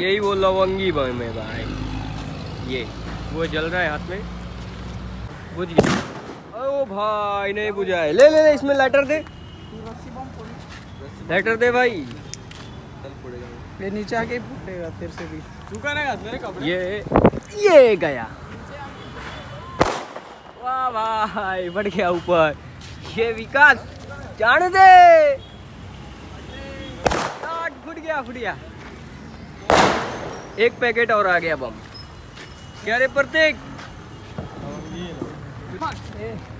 यही वो लवंगी बम है भाई। ये वो जल रहा है हाथ में। बुझ गया। ओ भाई नहीं बुझा है ले ले ले इसमें लाइटर दे। लाइटर दे भाई। ये नीचे आके फूटेगा तेरे से भी। मेरे कपड़े? ये। ये गया। वाह भाई बढ़ गया ऊपर। ये विकास जाने दे। फुट गया फुट गया। एक पैकेट और आ गया बम। क्या रे प्रत्येक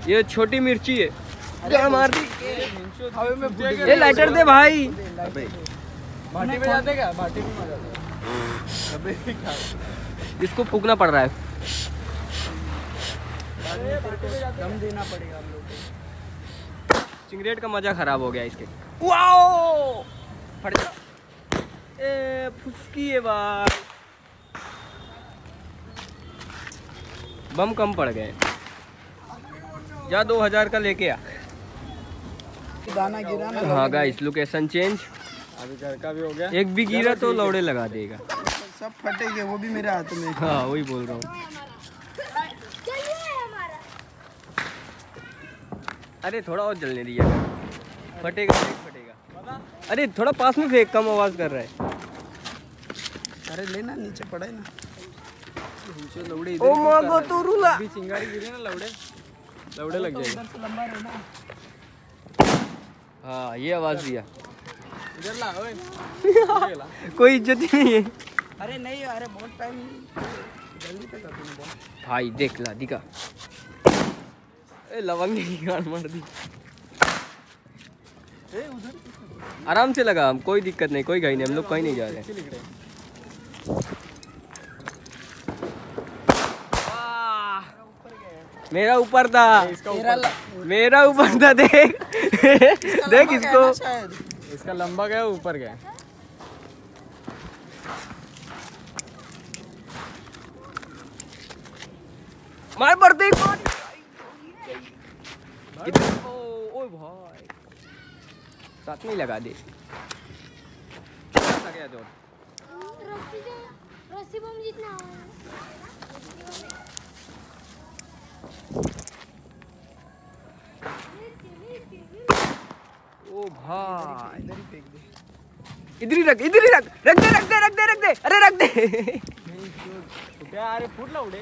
ये छोटी मिर्ची है। क्या मार दी? हवा में फूट ये लाइटर दे भाई। भाटी में जाते क्या? भाटी में जाते। अबे क्या? इसको फूकना पड़ रहा है। दम देना पड़ेगा हम लोग सिगरेट का मज़ा खराब हो गया इसके। वाओ! फट जा। ए फुसकी है भाई। बम कम पड़ गए। जा दो हज़ार का लेके आ। दाना गिरा ना हाँ गाइस लोकेशन चेंज अभी घर का भी हो गया। एक भी गिरा तो लौड़े लगा देगा। सब फटेंगे वो भी मेरे हाथ में। हाँ वही बोल रहा हूँ। अरे थोड़ा और जलने दिया फटेगा फटेगा। अरे थोड़ा पास में फेंक कम आवाज़ कर रहा है। अरे लेना नीचे पड़ा है ना। लौड़े ओ मागो तो रुला अभी चिंगारी गिरी ना लौड़े लौड़े लग जाएगी. लंबा रहना हाँ। ये आवाज़ दिया इधर ला ओए। कोई इज़्ज़त ही नहीं है। अरे नहीं अरे बहुत टाइम जल्दी पे कर तूने बहुत भाई देख ला दिखा। ए लवंगी की गाड़ मार दी। ए उधर आराम से लगा हम कोई दिक्कत नहीं कोई गई नहीं हम लोग कहीं नहीं जा रहे। रहे हैं मेरा ऊपर था। मेरा ऊपर था देख। देख इसको। इसका लंबा गया ऊपर गया। मार पड़ते ओ भाई। साथ में लगा दे। गया ज़ोर? रस्सी जो रस्सी बम जितना ओ भाई इधर ही फेंक दे। इधर ही रख इधर ही रख रख दे रख दे रख दे रख दे अरे रख दे। क्या अरे फूट लौड़े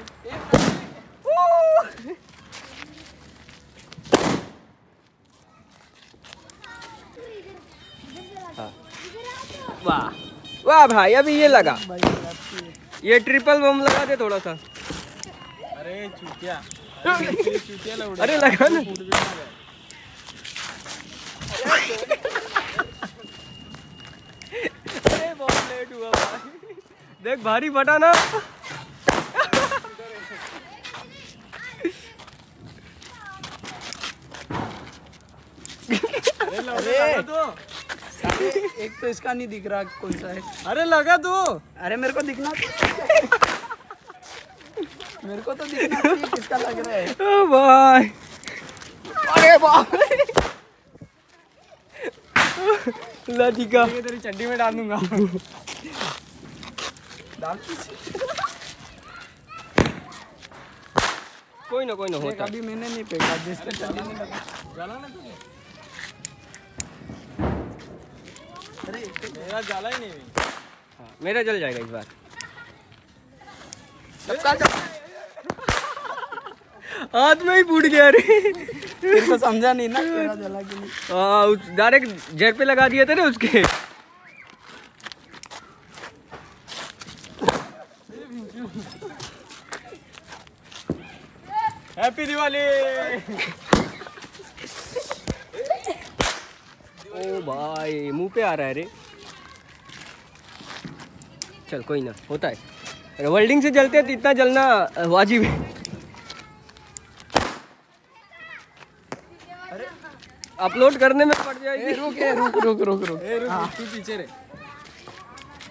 वाह। वाह भाई अभी ये लगा। ये ट्रिपल बम लगा दे थोड़ा सा। अरे चूतिया। अरे लगा ना। अरे बहुत लेट हुआ भाई। देख भारी फटा ना। अरे एक तो इसका नहीं दिख रहा कौन सा है। अरे लगा दो। अरे मेरे को दिखना मेरे को तो दिखना किसका लग रहा है। ओ भाई। अरे बाप लाठी का ये तेरी चड्डी में डाल दूँगा। डाल। कोई ना कोई ना होता अभी मैंने नहीं फेंका जिसके चड्डी में लगा जाला ना तुझे मेरा जाला ही नहीं हाँ, मेरा जल जाएगा इस बार। हाथ में ही फूट गया रे। तेरे को समझा नहीं ना तेरा जला कि नहीं। हाँ उस डायरेक्ट जेट पे लगा दिया था ना उसके। हैप्पी दिवाली भाई मुँह पे आ रहा है रे। चल कोई ना होता है। अरे वेल्डिंग से जलते हैं तो इतना जलना वाजिब है। अपलोड करने में पड़ जाएगी। रुक रुक रुक रुक रुक। तू पीछे रे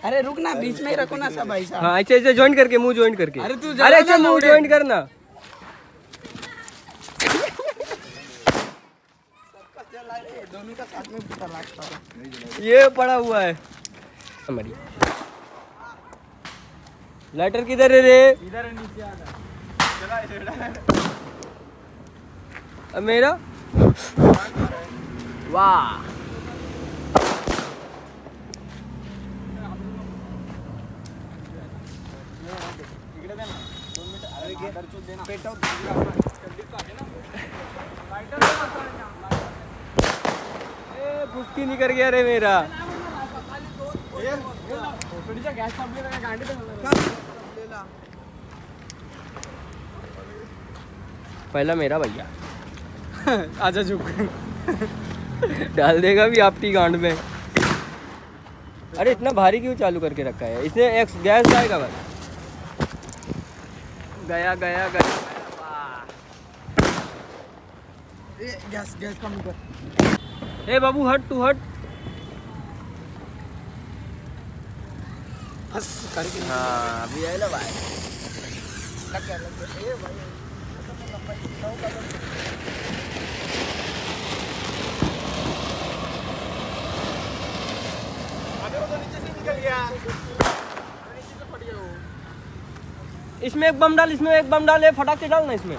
अरे रुक ना बीच में ही रखो ना सब भाई साहब। हाँ ऐसे ऐसे ज्वाइन करके मुँह ज्वाइन करके। अरे तू अरे ऐसे मुँह ज्वाइन करना। दोनों का साथ में फूटा ये पड़ा हुआ है। हमारी लाइटर किधर है रे? इधर है नीचे आ जा। अब मेरा? वाह। इकडे पुष्टी नहीं कर गया रे मेरा. पहला मेरा भैया। आजा झुक। डाल देगा भी आपकी गांड में। अरे इतना भारी क्यों चालू करके रखा है? इसने एक्स गैस जाएगा बस गया गया गया। गॅस गॅस कर। ए बाबू हट तू हट। बस करके। हाँ अभी आए ना भाई। लग गया लग गया ए भाई इसमें एक बम डाल इसमें एक बम डाल फटाक से डाल ना इसमें।